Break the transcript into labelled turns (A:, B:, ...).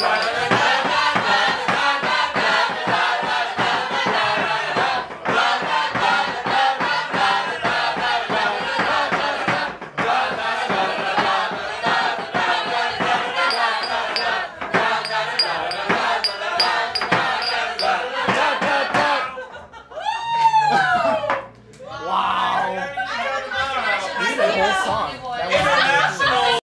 A: Wow. Song.